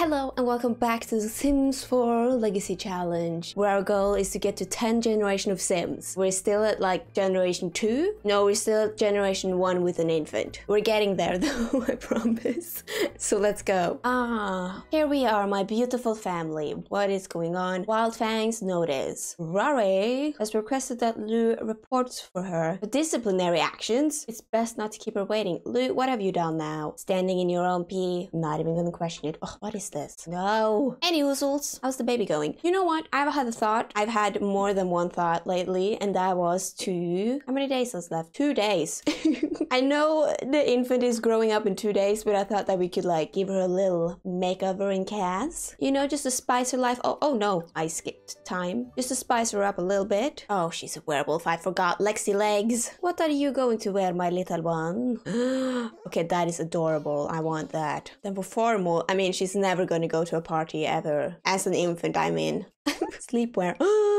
Hello and welcome back to the Sims 4 Legacy Challenge, where our goal is to get to 10 generation of Sims. We're still at like generation 2? No, we're still at generation 1 with an infant. We're getting there though, I promise. So let's go. Ah, here we are, my beautiful family. What is going on? Wildfangs notice. Rory has requested that Lou reports for her for disciplinary actions. It's best not to keep her waiting. Lou, what have you done now? Standing in your own pee? Not even gonna question it. Oh, what is this? No. Any results? How's the baby going? You know what? I've had a thought. I've had more than one thought lately, and that was to how many days has left? Two days. I know the infant is growing up in two days, but I thought that we could like give her a little makeover in CAS. You know, just to spice her life. Oh, oh no, I skipped time. Just to spice her up a little bit. Oh, she's a werewolf. I forgot. Lexi legs. What are you going to wear, my little one? okay, that is adorable. I want that. Then for formal, I mean, she's never going to go to a party ever. As an infant, I mean. Sleepwear.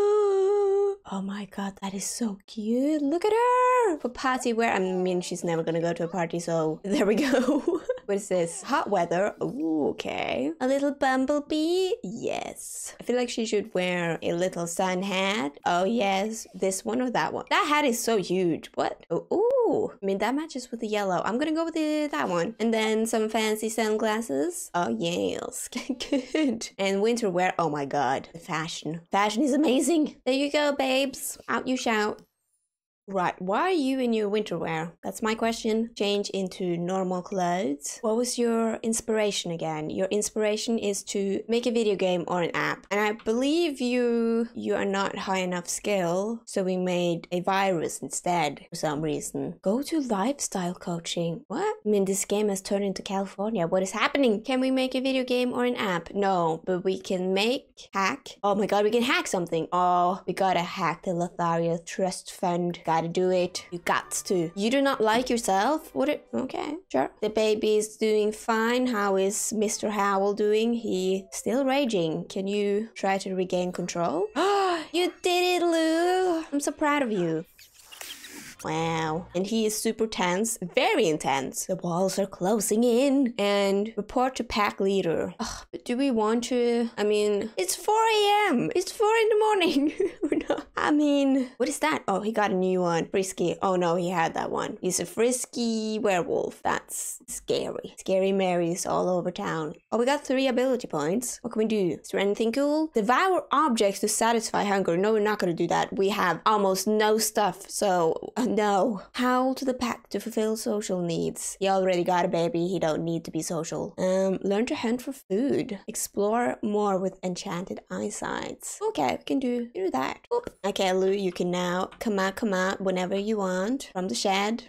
Oh my god, that is so cute. Look at her! For party wear, I mean, she's never gonna go to a party, so there we go. what is this? Hot weather. Ooh, okay. A little bumblebee? Yes. I feel like she should wear a little sun hat. Oh, yes. This one or that one? That hat is so huge. What? Oh, ooh. I mean, that matches with the yellow. I'm gonna go with the, that one. And then some fancy sunglasses. Oh, yes. Good. And winter wear. Oh my god. The fashion. Fashion is amazing. There you go, babes. Out you shout. Right, why are you in your winter wear? That's my question. Change into normal clothes. What was your inspiration again? Your inspiration is to make a video game or an app. And I believe you you are not high enough skill, so we made a virus instead for some reason. Go to lifestyle coaching. What? I mean this game has turned into California. What is happening? Can we make a video game or an app? No, but we can make hack. Oh my god, we can hack something. Oh, we gotta hack the Lothario Trust Fund. Gotta do it. You got to. You do not like yourself? What it? Okay, sure. The baby is doing fine. How is Mr. Howell doing? He still raging. Can you try to regain control? you did it, Lou. I'm so proud of you. Wow. And he is super tense, very intense. The walls are closing in. And report to pack leader. Ugh, but do we want to? I mean, it's 4 a.m. It's 4 in the morning. I mean, what is that? Oh, he got a new one. Frisky. Oh no, he had that one. He's a frisky werewolf. That's scary. Scary Marys all over town. Oh, we got three ability points. What can we do? Is there anything cool? Devour objects to satisfy hunger. No, we're not gonna do that. We have almost no stuff, so uh, no. Howl to the pack to fulfill social needs. He already got a baby. He don't need to be social. Um, learn to hunt for food. Explore more with enchanted eyesight. Okay, we can do, do that. Oop. Okay, Lou, you can now come out, come out whenever you want from the shed.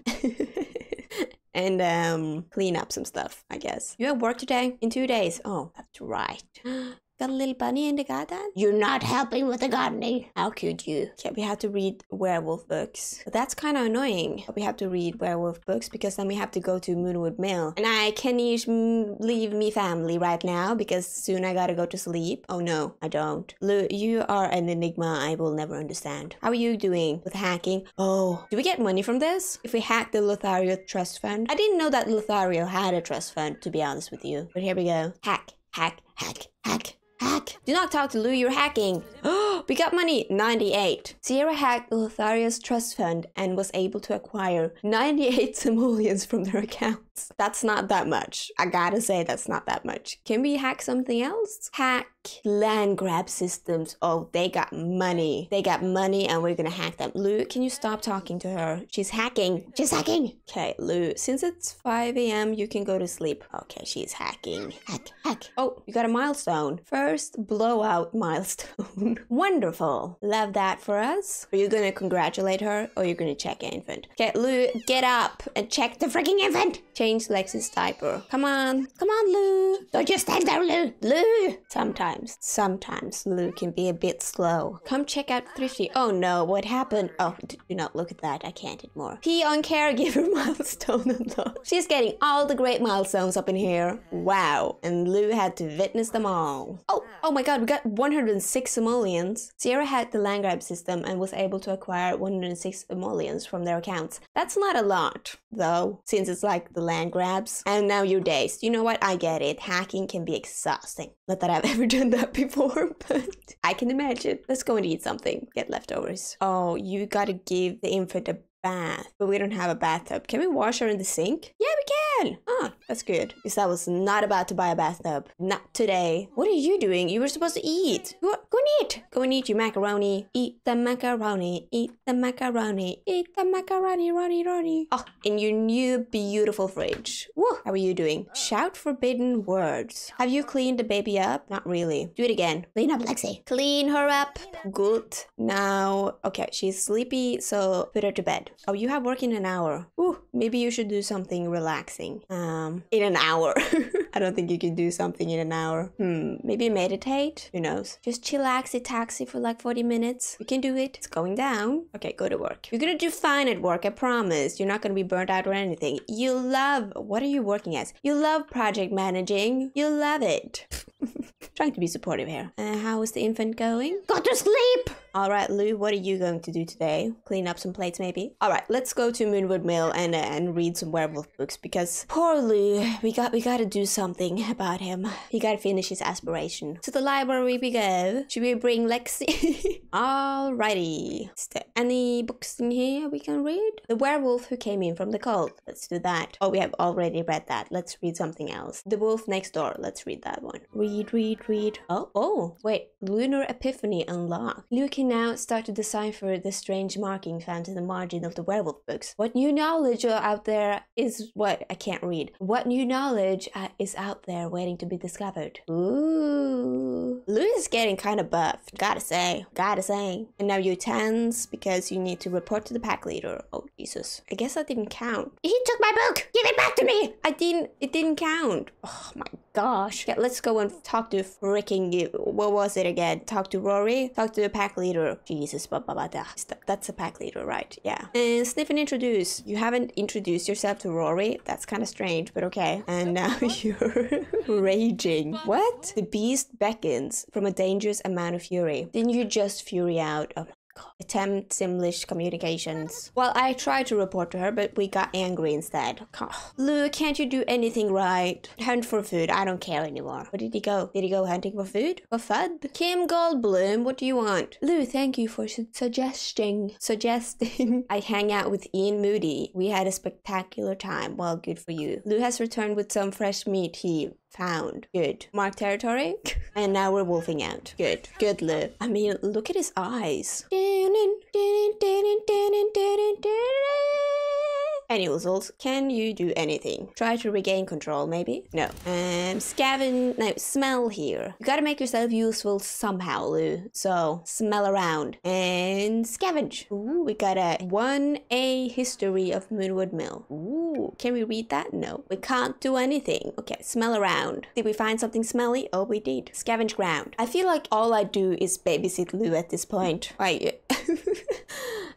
and um clean up some stuff, I guess. You have work today? In two days. Oh, that's right. Got a little bunny in the garden? You're not helping with the gardening. How could you? Okay, we have to read werewolf books. But that's kind of annoying. We have to read werewolf books because then we have to go to Moonwood Mill. And I can not leave me family right now because soon I gotta go to sleep. Oh no, I don't. Lou, you are an enigma I will never understand. How are you doing with hacking? Oh, do we get money from this? If we hack the Lothario Trust Fund? I didn't know that Lothario had a trust fund, to be honest with you. But here we go. Hack, hack, hack, hack. Hack. Do not talk to Lou, you're hacking. We got money. 98. Sierra hacked Lothario's trust fund and was able to acquire 98 simoleons from their accounts. That's not that much. I gotta say, that's not that much. Can we hack something else? Hack Landgraab systems. Oh, they got money. They got money and we're gonna hack them. Lou, can you stop talking to her? She's hacking. She's hacking. Okay, Lou, since it's 5 a.m., you can go to sleep. Okay, she's hacking. Hack, hack. Oh, you got a milestone. First blowout milestone. Wonderful. Love that for us. Are you gonna congratulate her or are you gonna check infant? Okay, Lou, get up and check the freaking infant. Change Lexi's diaper. Come on. Come on, Lou. Don't just stand there, Lou. Lou. Sometimes sometimes. Sometimes Lou can be a bit slow. Come check out Thrifty. Oh no, what happened? Oh, do not look at that. I can't anymore. P on caregiver milestone. She's getting all the great milestones up in here. Wow. And Lou had to witness them all. Oh, Oh my god, we got 106 simoleons. Sierra had the Landgraab system and was able to acquire 106 simoleons from their accounts. That's not a lot, though, since it's like the land grabs. And now you're dazed. You know what? I get it. Hacking can be exhausting. Not that I've ever done that before, but I can imagine. Let's go and eat something. Get leftovers. Oh, you gotta give the infant a bath, but we don't have a bathtub. Can we wash her in the sink? Yeah, we can. Ah, that's good. Because I was not about to buy a bathtub. Not today. What are you doing? You were supposed to eat. Go, go and eat. Go and eat your macaroni. Eat the macaroni. Eat the macaroni. Eat the macaroni, Ronnie, Ronnie. Oh, in your new beautiful fridge. Woo, how are you doing? Shout forbidden words. Have you cleaned the baby up? Not really. Do it again. Clean up, Lexi. Clean her up. Good. Now, okay, she's sleepy, so put her to bed. Oh, you have work in an hour. Ooh, maybe you should do something relaxing. Um, in an hour. I don't think you can do something in an hour. Hmm, maybe meditate? Who knows? Just chillax a taxi for like 40 minutes. You can do it. It's going down. Okay, go to work. You're gonna do fine at work, I promise. You're not gonna be burnt out or anything. You love, what are you working as? You love project managing. You love it. Trying to be supportive here. Uh, how is the infant going? Go to sleep! Alright, Lou, what are you going to do today? Clean up some plates, maybe? Alright, let's go to Moonwood Mill and, uh, and read some werewolf books because poor Lou, we got we gotta do something about him. He gotta finish his aspiration. To the library we go. Should we bring Lexi? Alrighty. There any books in here we can read? The werewolf who came in from the cold. Let's do that. Oh, we have already read that. Let's read something else. The wolf next door. Let's read that one. Read, read, read. Oh, oh, wait. Lunar Epiphany unlocked. Lou can now start to decipher the strange marking found in the margin of the werewolf books. What new knowledge out there is what I can't read. What new knowledge uh, is out there waiting to be discovered? Ooh. Lou is getting kind of buffed. Gotta say. Gotta say. And now you're tense because you need to report to the pack leader. Oh, Jesus. I guess that didn't count. He took my book! Give it back to me! I didn't. It didn't count. Oh my gosh. Yeah, let's go and talk to freaking. What was it again? Talk to Rory? Talk to the pack leader. Jesus, blah. That's a pack leader, right? Yeah. And sniff and introduce. You haven't introduced yourself to Rory. That's kind of strange, but okay. And now you're raging. What? The beast beckons from a dangerous amount of fury. Didn't you just fury out? Oh attempt Simlish communications. Well, I tried to report to her, but we got angry instead. Lou, can't you do anything right? Hunt for food. I don't care anymore. Where did he go? Did he go hunting for food? For fun? Kim Goldbloom, what do you want? Lou, thank you for su suggesting. Suggesting. I hang out with Ian Moody. We had a spectacular time. Well, good for you. Lou has returned with some fresh meat he Found. Good. Mark territory. and now we're wolfing out. Good. Good, look. I mean, look at his eyes. Any results? Can you do anything? Try to regain control, maybe? No. Um, scaven... No, smell here. You gotta make yourself useful somehow, Lou. So, smell around. And scavenge. Ooh, we got a 1A history of Moonwood Mill. Ooh, can we read that? No. We can't do anything. Okay, smell around. Did we find something smelly? Oh, we did. Scavenge ground. I feel like all I do is babysit Lou at this point. Like...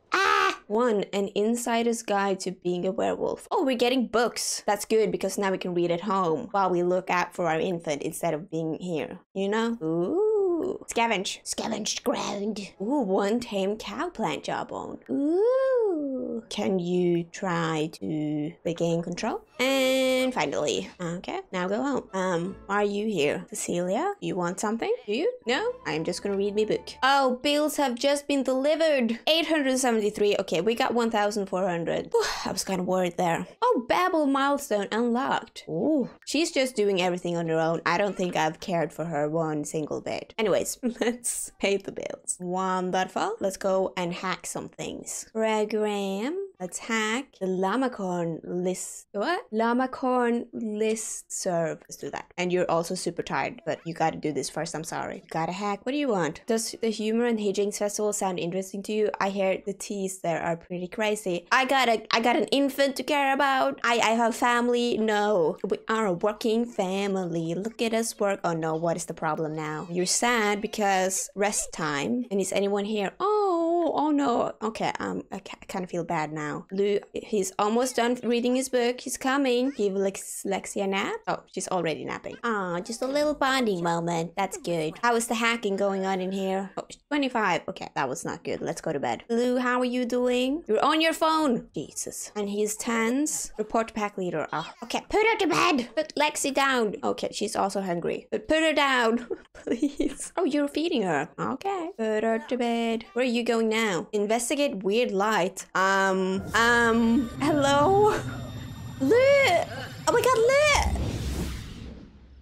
1 An Insider's Guide to Being a Werewolf. Oh, we're getting books. That's good because now we can read at home while we look out for our infant instead of being here. You know? Ooh. Ooh. Scavenge. Scavenged ground. Ooh, one tame cow plant jawbone. Ooh. Can you try to regain control? And finally, okay, now go home. Um, why are you here? Cecilia, you want something? Do you? No? I'm just gonna read my book. Oh, bills have just been delivered. 873. Okay, we got 1,400. I was kind of worried there. Oh, Babble milestone unlocked. Ooh, she's just doing everything on her own. I don't think I've cared for her one single bit. Anyways, let's pay the bills. Wonderful. Let's go and hack some things. Program. Let's hack the Llamacorn list. What? Llamacorn list serve. Let's do that. And you're also super tired, but you gotta do this first. I'm sorry. You gotta hack. What do you want? Does the humor and Hijinks festival sound interesting to you? I hear the teas there are pretty crazy. I got a, I got an infant to care about. I, I have family. No, we are a working family. Look at us work. Oh no, what is the problem now? You're sad because rest time. And is anyone here? Oh, no, oh no. Okay, um, I, I kind of feel bad now. Lou, he's almost done reading his book. He's coming. Give Lex Lexi a nap. Oh, she's already napping. Ah, just a little bonding moment. That's good. How is the hacking going on in here? Oh, 25. Okay, that was not good. Let's go to bed. Lou, how are you doing? You're on your phone. Jesus. And he's tense. Report to pack leader. Oh, okay, put her to bed. Put Lexi down. Okay, she's also hungry. But put her down, please. Oh, you're feeding her. Okay. Put her to bed. Where are you going now? Investigate weird light. Um, um, hello? Lou! Oh my god, Lou!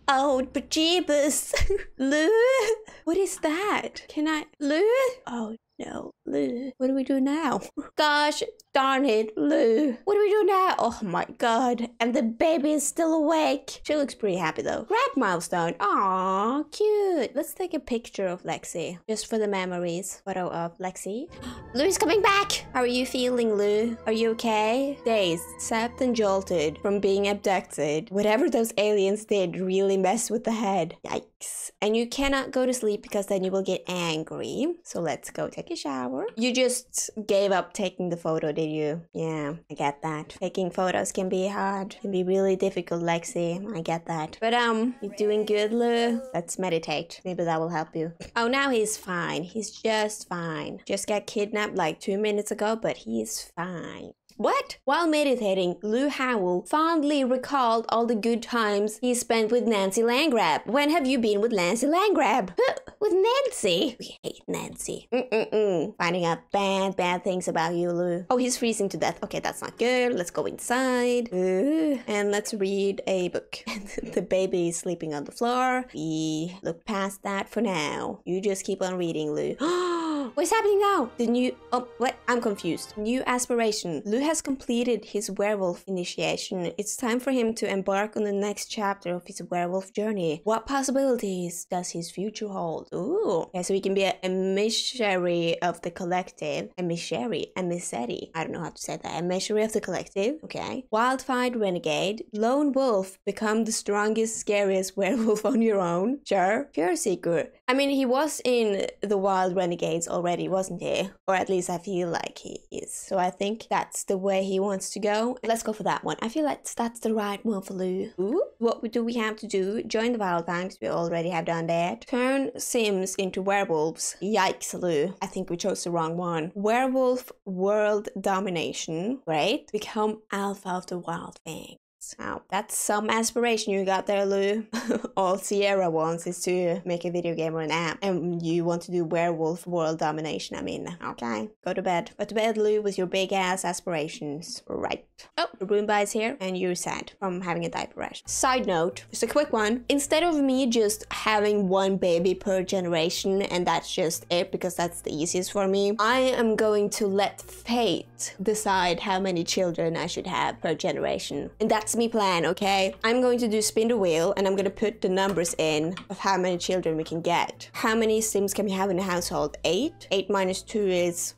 Oh, but jeebus. Lou? What is that? Can I? Lou? Oh, no. Lou. What do we do now? Gosh, darn it, Lou. What do we do now? Oh my god. And the baby is still awake. She looks pretty happy though. Great milestone. Aw, cute. Let's take a picture of Lexi. Just for the memories. Photo of Lexi. Lou's coming back. How are you feeling, Lou? Are you okay? Dazed, sapped and jolted from being abducted. Whatever those aliens did really messed with the head. Yikes. And you cannot go to sleep because then you will get angry. So let's go take a shower. You just gave up taking the photo, did you? Yeah, I get that. Taking photos can be hard. Can be really difficult, Lexi. I get that. But um, you're doing good, Lou. Let's meditate. Maybe that will help you. Oh, now he's fine. He's just fine. Just got kidnapped like two minutes ago, but he's fine. What? While meditating, Lou Howell fondly recalled all the good times he spent with Nancy Landgraab. When have you been with Nancy Landgraab? With Nancy? We hate Nancy. Mm-mm-mm. Finding out bad, bad things about you, Lou. Oh, he's freezing to death. Okay, that's not good. Let's go inside. Ooh. And let's read a book. the baby is sleeping on the floor. We look past that for now. You just keep on reading, Lou. What's happening now? The new. Oh, what? I'm confused. New aspiration. Lou has completed his werewolf initiation. It's time for him to embark on the next chapter of his werewolf journey. What possibilities does his future hold? Ooh. Okay, so he can be a emissary of the collective. Emissary. Emissary. I don't know how to say that. Emissary of the collective. Okay. Wildfang renegade. Lone wolf. Become the strongest, scariest werewolf on your own. Sure. Cure seeker. I mean, he was in the Wild Renegades already, wasn't he? Or at least I feel like he is. So I think that's the way he wants to go. Let's go for that one. I feel like that's the right one for Lou. What do we have to do? Join the Wildfangs. We already have done that. Turn Sims into werewolves. Yikes, Lou. I think we chose the wrong one. Werewolf world domination. Great. Become alpha of the Wildfang. Wow, that's some aspiration you got there, Lou. All Sierra wants is to make a video game or an app, and you want to do werewolf world domination. I mean, okay, go to bed. Go to bed, Lou, with your big ass aspirations. Right. Oh, the Roomba is here, and you're sad from having a diaper rash. Side note, just a quick one. Instead of me just having one baby per generation, and that's just it because that's the easiest for me, I am going to let fate decide how many children I should have per generation. And that's me plan, okay? I'm going to do spin the wheel and I'm gonna put the numbers in of how many children we can get. How many Sims can we have in a household? Eight? Eight minus two is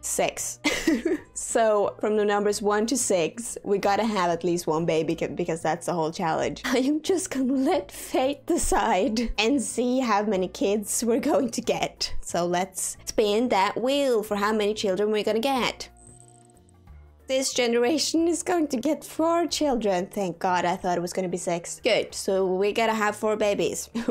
six. so from the numbers one to six, we gotta have at least one baby because that's the whole challenge. I am just gonna let fate decide and see how many kids we're going to get. So let's spin that wheel for how many children we're gonna get this generation is going to get four children. Thank God, I thought it was going to be six. Good, so we gotta have four babies.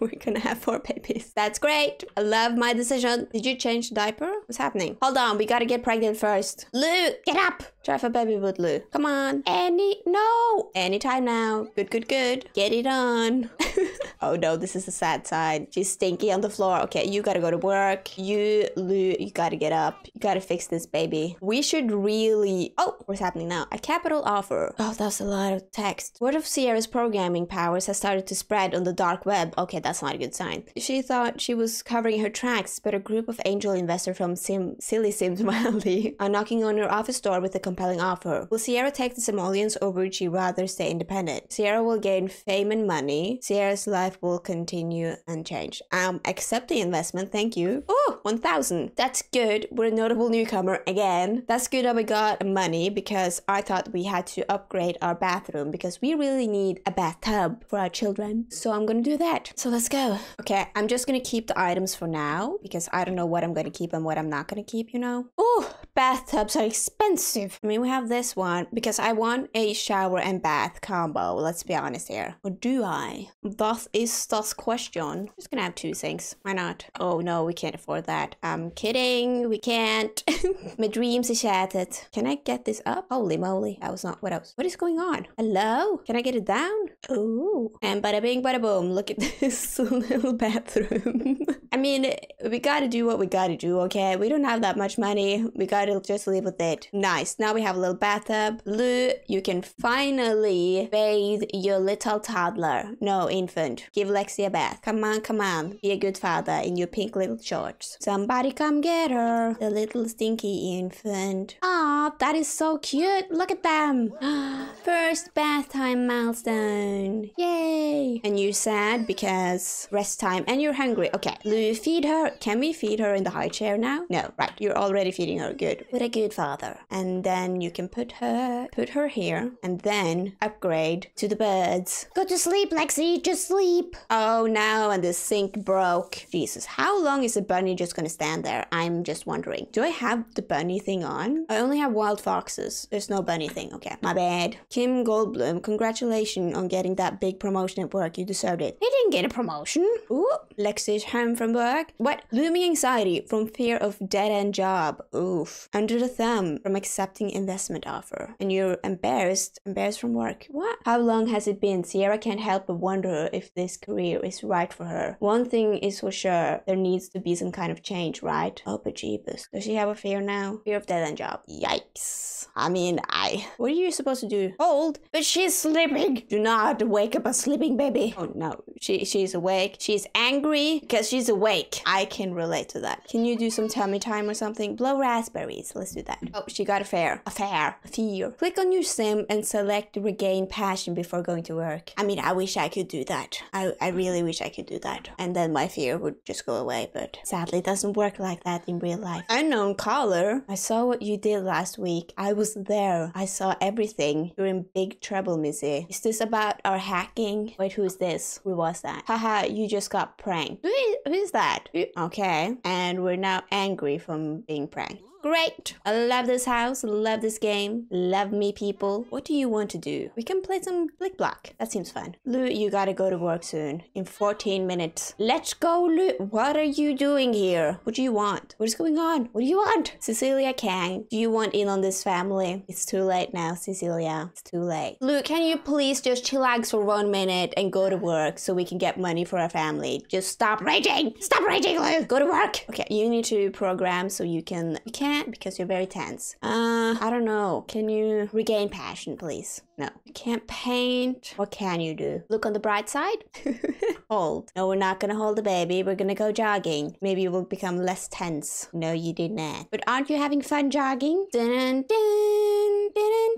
We're gonna have four babies. That's great. I love my decision. Did you change diaper? What's happening? Hold on, we gotta get pregnant first. Luke, get up! Try for baby Lou. Come on. Any, no! Anytime now. Good, good, good. Get it on. oh no, this is the sad side. She's stinky on the floor. Okay, you gotta go to work. You, Lou, you gotta get up. You gotta fix this baby. We should really... Oh, what's happening now? A capital offer. Oh, that's a lot of text. Word of Sierra's programming powers has started to spread on the dark web. Okay, that's not a good sign. She thought she was covering her tracks, but a group of angel investors from Sim Silly Sims Wildly are knocking on her office door with a compelling offer. Will Sierra take the simoleons or would she rather stay independent? Sierra will gain fame and money. Sierra's life will continue unchanged. Um, accept the investment, thank you. Oh, 1000. That's good. We're a notable newcomer again. That's good that we got money because I thought we had to upgrade our bathroom because we really need a bathtub for our children. So I'm gonna do that. So let's go. Okay, I'm just gonna keep the items for now because I don't know what I'm gonna keep and what I'm not gonna keep, you know? Oh, bathtubs are expensive. I mean, we have this one because I want a shower and bath combo. Let's be honest here. Or do I? That is the question. Just gonna have two sinks. Why not? Oh no, we can't afford that. I'm kidding. We can't. My dreams are shattered. Can I get this up? Holy moly. That was not what else. What is going on? Hello? Can I get it down? Oh. And bada bing, bada boom. Look at this little bathroom. I mean, we gotta do what we gotta do, okay? We don't have that much money. We gotta just live with it. Nice. Now we have a little bathtub. Blue, you can finally bathe your little toddler. No, infant. Give Lexi a bath. Come on, come on. Be a good father in your pink little shorts. Somebody come get her. The little stinky infant. Aw, that is so cute. Look at them. First bath time milestone. Yay. And you're sad because rest time and you're hungry. Okay, Lou, feed her. Can we feed her in the high chair now? No, right. You're already feeding her. Good. What a good father. And then you can put her put her here and then upgrade to the birds. Go to sleep, Lexi. Just sleep. Oh no, and the sink broke. Jesus, how long is the bunny just gonna stand there? I'm just wondering. Do I have the bunny thing on? I only have wild foxes. There's no bunny thing. Okay, my bad. Kim Goldbloom, congratulations on getting that big promotion at work. You deserved it. He didn't get a promotion. Ooh, Lexi's home from work. What? Looming anxiety from fear of dead end job. Oof. Under the thumb from accepting investment offer. And you're embarrassed. Embarrassed from work. What? How long has it been? Sierra can't help but wonder if this career is right for her. One thing is for sure, there needs to be some kind of change, right? Oh, but jeepers. Does she have a fear now? Fear of dead end job. Yikes. I mean, I. What are you supposed to do? Hold. But she's sleeping. Do not wake up a sleeping baby. Oh no, she she's awake. She's angry because she's awake. I can relate to that. Can you do some tummy time or something? Blow raspberries. Let's do that. Oh, she got a fair. A fair. Fear. Click on your sim and select regain passion before going to work. I mean, I wish I could do that. I, I really wish I could do that. And then my fear would just go away, but sadly it doesn't work like that in real life. Unknown caller. I saw what you did last week. I was there. I saw everything. You're in big trouble, Missy. Is this about our hacking? Wait, who is this? Who was that? Haha, you just got pranked. Who is, who is that? Okay. And we're now angry from being pranked. Great! I love this house, love this game, love me people. What do you want to do? We can play some Blicblock. That seems fun. Lou, you gotta go to work soon. In 14 minutes. Let's go, Lou. What are you doing here? What do you want? What is going on? What do you want? Cecilia Kang, do you want in on this family? It's too late now, Cecilia. It's too late. Lou, can you please just chillax for one minute and go to work so we can get money for our family? Just stop raging! Stop raging, Lou! Go to work! Okay, you need to program so you can... You because you're very tense. Uh, I don't know. Can you regain passion, please? No. You can't paint. What can you do? Look on the bright side? hold. No, we're not gonna hold the baby. We're gonna go jogging. Maybe you will become less tense. No, you did not. But aren't you having fun jogging? Dun, dun,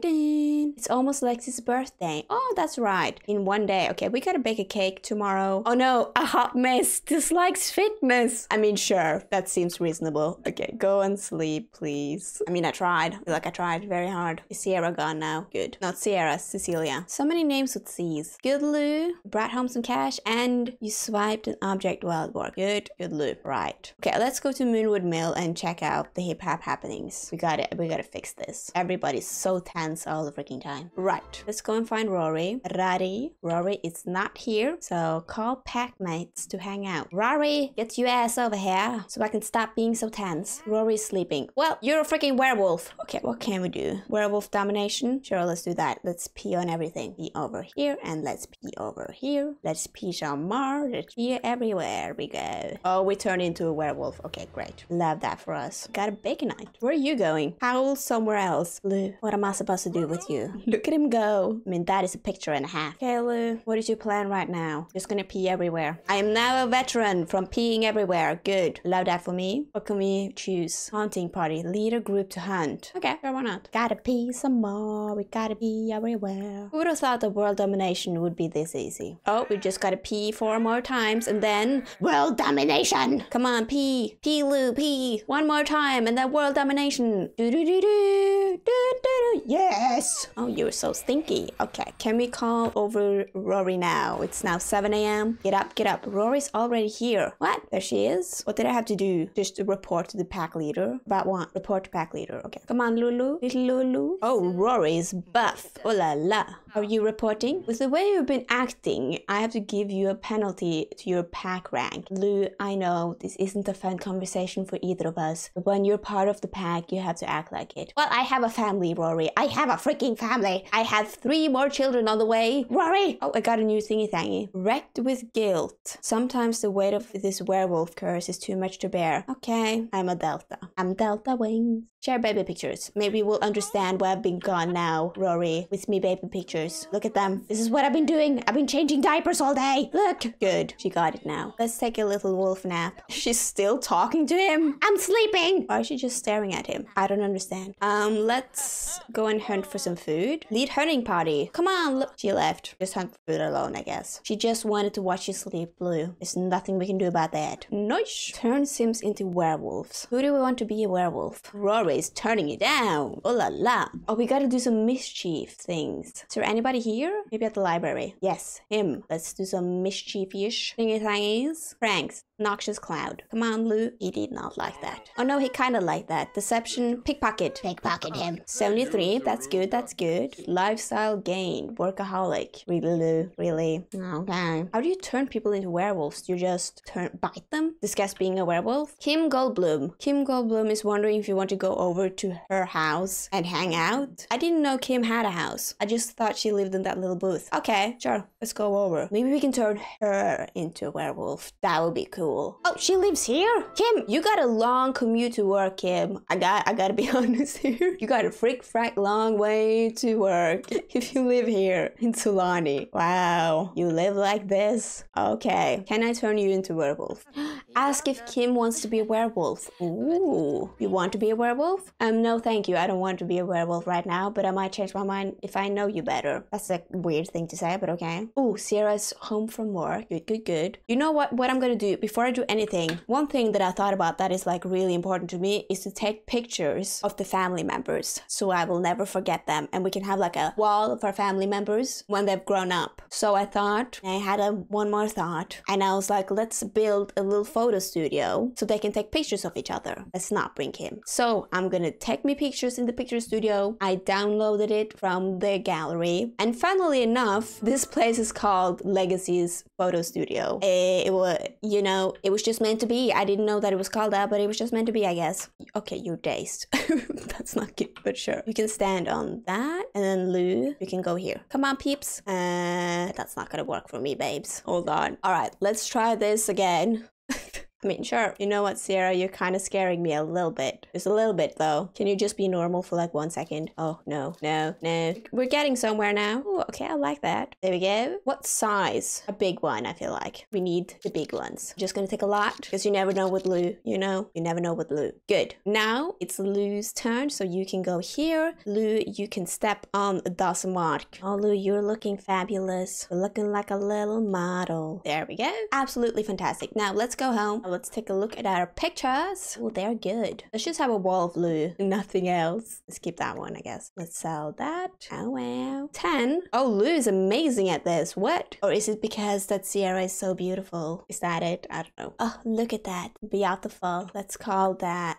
dun. It's almost Lexi's birthday. Oh, that's right. In one day. Okay, we gotta bake a cake tomorrow. Oh no, a hot mess dislikes fitness. I mean, sure, that seems reasonable. Okay, go and sleep, please. I mean, I tried. Like I tried very hard. Is Sierra gone now? Good. Not Sierra, Cecilia. So many names with C's. Good Lou, brought home some cash, and you swiped an object while at work. Good, good Lou. Right. Okay, let's go to Moonwood Mill and check out the hip hop happenings. We got it. We gotta fix this. Everybody's so tense all the freaking time. Right. Let's go and find Rory. Rory. Rory is not here, so call packmates to hang out. Rory, get your ass over here so I can stop being so tense. Rory's sleeping. Well, you're a freaking werewolf. Okay, what can we do? Werewolf domination? Sure, let's do that. Let's pee on everything. Pee over here and let's pee over here. Let's pee some more. Let's pee everywhere we go. Oh, we turned into a werewolf. Okay, great. Love that for us. Got a bacon night. Where are you going? Howl somewhere else. Lou, what am I supposed to do with you? Look at him go. I mean, that is a picture and a half. Okay, Lou, what is your plan right now? Just gonna pee everywhere. I am now a veteran from peeing everywhere. Good. Love that for me. What can we choose? Hunting party. Lead a group to hunt. Okay, sure, why not? Gotta pee some more. We gotta pee everywhere. Who would have thought the world domination would be this easy? Oh, we just gotta pee four more times and then world domination. Come on, pee. Pee, Lou, pee. One more time and then world domination. Do do do do. Do do do. Yes. Oh, you're so stinky. Okay, can we call over Rory now? It's now 7 a.m. Get up, get up. Rory's already here. What? There she is. What did I have to do? Just to report to the pack leader? About what? Report back later. Okay. Come on, Lulu. Little Lulu. Oh, Rory's buff. Oh la la. Are you reporting? With the way you've been acting, I have to give you a penalty to your pack rank. Lou, I know this isn't a fun conversation for either of us, but when you're part of the pack, you have to act like it. Well, I have a family, Rory. I have a freaking family. I have three more children on the way. Rory! Oh, I got a new thingy thingy. Wrecked with guilt. Sometimes the weight of this werewolf curse is too much to bear. Okay, I'm a Delta. I'm Delta Wings. Share baby pictures. Maybe we'll understand why I've been gone now, Rory, with me baby pictures. Look at them. This is what I've been doing. I've been changing diapers all day. Look. Good. She got it now. Let's take a little wolf nap. She's still talking to him. I'm sleeping. Why is she just staring at him? I don't understand. Um, let's go and hunt for some food. Lead hunting party. Come on. Look. She left. Just hunt for food alone, I guess. She just wanted to watch you sleep, Blue. There's nothing we can do about that. Nice. Turn Sims into werewolves. Who do we want to be a werewolf? Rory is turning it down. Oh la la. Oh, we gotta do some mischief things. Anybody here? Maybe at the library. Yes, him. Let's do some mischief-ish thingy thingies. Pranks. Noxious cloud. Come on, Lou. He did not like that. Oh no, he kind of liked that. Deception, pickpocket. Pickpocket him. 73. That's good. That's good. Lifestyle gain. Workaholic. Really, Lou? Really? Okay. How do you turn people into werewolves? Do you just turn bite them? Discuss being a werewolf. Kim Goldbloom. Kim Goldbloom is wondering if you want to go over to her house and hang out. I didn't know Kim had a house. I just thought she lived in that little booth. Okay, sure. Let's go over. Maybe we can turn her into a werewolf. That would be cool. Oh, she lives here? Kim, you got a long commute to work, Kim. I got I gotta be honest here. You got a freak frack long way to work if you live here in Sulani. Wow. You live like this? Okay. Can I turn you into a werewolf? Ask if Kim wants to be a werewolf. Ooh. You want to be a werewolf? Um, no thank you. I don't want to be a werewolf right now, but I might change my mind if I know you better. That's a weird thing to say, but okay. Ooh, Sierra's home from work. Good, good, good. You know what what I'm gonna do before I do anything? One thing that I thought about that is like really important to me is to take pictures of the family members so I will never forget them and we can have like a wall of our family members when they've grown up. So I thought I had a one more thought and I was like let's build a little photo studio so they can take pictures of each other. Let's not bring him. So I'm gonna take me pictures in the picture studio. I downloaded it from the gallery and funnily enough this place is called Legacy's Photo Studio. Eh, It was you know it was just meant to be. I didn't know that it was called that but it was just meant to be I guess. Okay you're dazed. That's not good but sure. You can stand on that and then Lou you can go here. Come on peeps. Uh, that's not gonna work for me babes. Hold on. Alright let's try this again. I mean, sure. You know what, Sierra? You're kind of scaring me a little bit. Just a little bit, though. Can you just be normal for like one second? Oh, no, no, no. We're getting somewhere now. Ooh, okay, I like that. There we go. What size? A big one, I feel like. We need the big ones. Just gonna take a lot, because you never know with Lou, you know? You never know with Lou. Good. Now, it's Lou's turn, so you can go here. Lou, you can step on the mark. Oh, Lou, you're looking fabulous. Looking like a little model. There we go. Absolutely fantastic. Now, let's go home. Let's take a look at our pictures. Oh, they're good. Let's just have a wall of Lou. Nothing else. Let's keep that one, I guess. Let's sell that. Oh, wow. 10. Oh, Lou is amazing at this. What? Or is it because that Sierra is so beautiful? Is that it? I don't know. Oh, look at that. Beautiful. Let's call that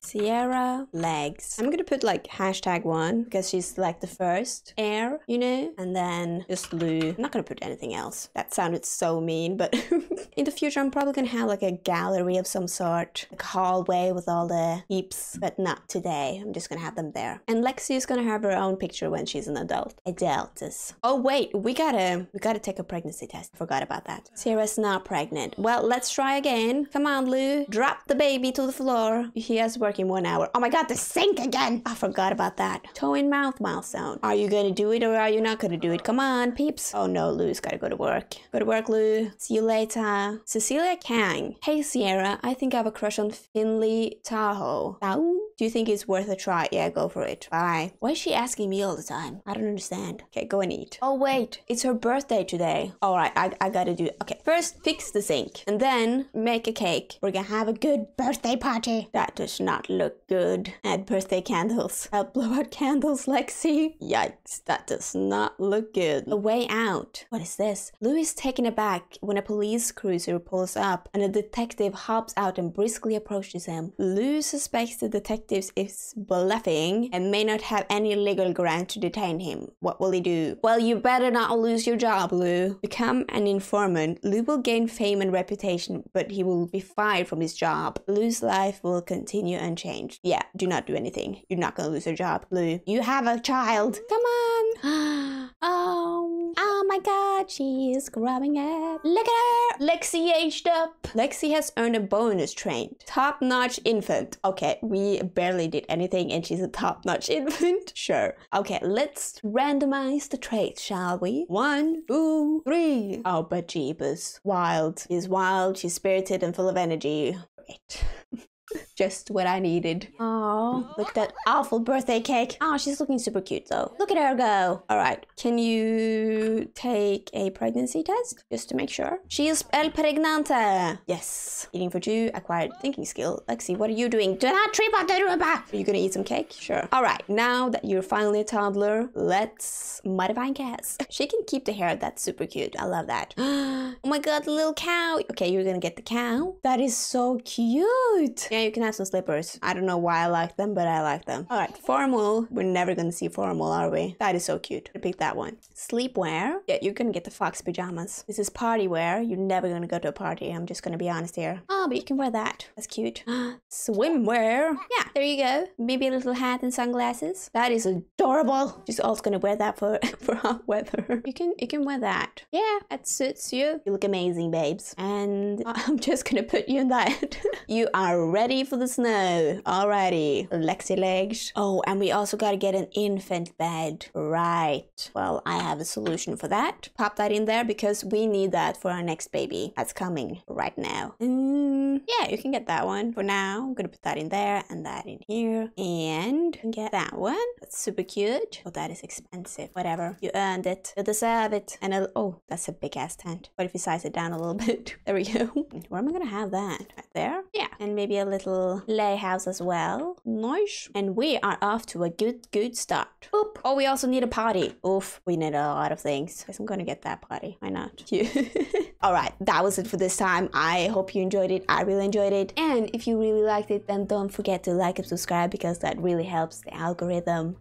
Sierra legs. I'm gonna put like hashtag one because she's like the first heir, you know, and then just Lou. I'm not gonna put anything else. That sounded so mean, but in the future, I'm probably gonna have like a gallery of some sort, like hallway with all the heaps, but not today. I'm just gonna have them there. And Lexi is gonna have her own picture when she's an adult. Adultus. Oh wait, we gotta we gotta take a pregnancy test. Forgot about that. Sierra's not pregnant. Well, let's try again. Come on, Lou. Drop the baby to the floor. You hear has working one hour. Oh my god, the sink again! I forgot about that. Toe in mouth milestone. Are you gonna do it or are you not gonna do it? Come on, peeps. Oh no, Lou's gotta go to work. Go to work, Lou. See you later. Cecilia Kang. Hey Sierra, I think I have a crush on Finley Tahoe. Tahoe? Do you think it's worth a try? Yeah, go for it. Bye. Why is she asking me all the time? I don't understand. Okay, go and eat. Oh wait, it's her birthday today. Alright, I, I gotta do Okay, first fix the sink and then make a cake. We're gonna have a good birthday party. That does not look good. Add birthday candles. I'll blow out candles, Lexi. Yikes, that does not look good. A way out. What is this? Lou is taken aback when a police cruiser pulls up and a detective hops out and briskly approaches him. Lou suspects the detective is bluffing and may not have any legal ground to detain him. What will he do? Well, you better not lose your job, Lou. Become an informant. Lou will gain fame and reputation, but he will be fired from his job. Lou's life will continue unchanged. Yeah, do not do anything. You're not gonna lose your job, Lou. You have a child. Come on. oh, oh my god, she is growing up. Look at her. Lexi aged up. Lexi has earned a bonus train. Top notch infant. Okay, we barely did anything and she's a top notch infant. Sure. Okay, let's randomize the traits, shall we? One, two, three. Oh, but jeebus. Wild. She's wild, she's spirited and full of energy. Great. Just what I needed. Oh, look at that awful birthday cake. Oh, she's looking super cute though. Look at her go. All right, can you take a pregnancy test just to make sure? She is el pregnante. Yes. Eating for two, acquired thinking skill. Lexi, what are you doing? Do not trip on the Are you gonna eat some cake? Sure. All right, now that you're finally a toddler, let's modify cast. She can keep the hair. That's super cute. I love that. oh my god, the little cow. Okay, you're gonna get the cow. That is so cute. Yeah, you can have some slippers. I don't know why I like them, but I like them. All right, formal. We're never gonna see formal, are we? That is so cute. I picked that one. Sleepwear. Yeah, you're gonna get the fox pajamas. This is party wear. You're never gonna go to a party. I'm just gonna be honest here. Oh, but you can wear that. That's cute. Swimwear. Yeah, there you go. Maybe a little hat and sunglasses. That is adorable. She's also gonna wear that for for hot weather. You can you can wear that. Yeah, that suits you. You look amazing, babes. And I'm just gonna put you in that. you are ready for the snow. Alrighty. Lexi legs. Oh, and we also gotta get an infant bed. Right. Well, I have a solution for that. Pop that in there because we need that for our next baby. That's coming right now. Mm, yeah, you can get that one for now. I'm gonna put that in there and that in here. And get that one. That's super cute. Oh, that is expensive. Whatever. You earned it. You deserve it. And oh, that's a big ass tent. What if you size it down a little bit? There we go. Where am I gonna have that? Right there? Yeah. And maybe a little playhouse as well. Nice. And we are off to a good, good start. Boop. Oh, we also need a party. Oof, we need a lot of things. I'm gonna get that party. Why not? You. All right, that was it for this time. I hope you enjoyed it. I really enjoyed it. And if you really liked it, then don't forget to like and subscribe because that really helps the algorithm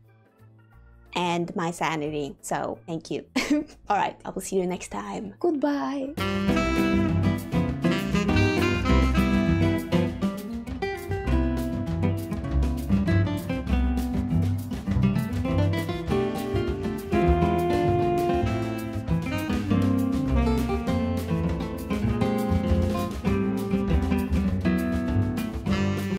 and my sanity. So thank you. All right, I will see you next time. Goodbye.